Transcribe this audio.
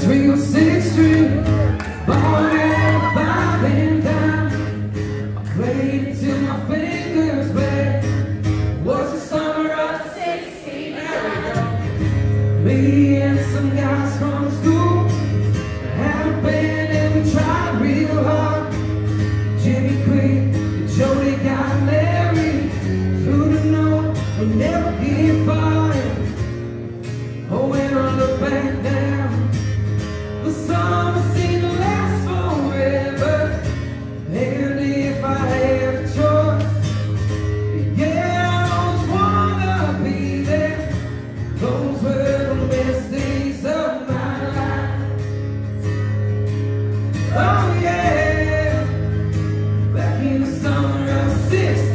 Sweet 6th Street Born at five down. I played until my fingers bled Was the summer of 69 Me and some guys from school Had a band and we tried real hard. Jimmy Queen and Jody got married. Who'd have known we'd never be song of six.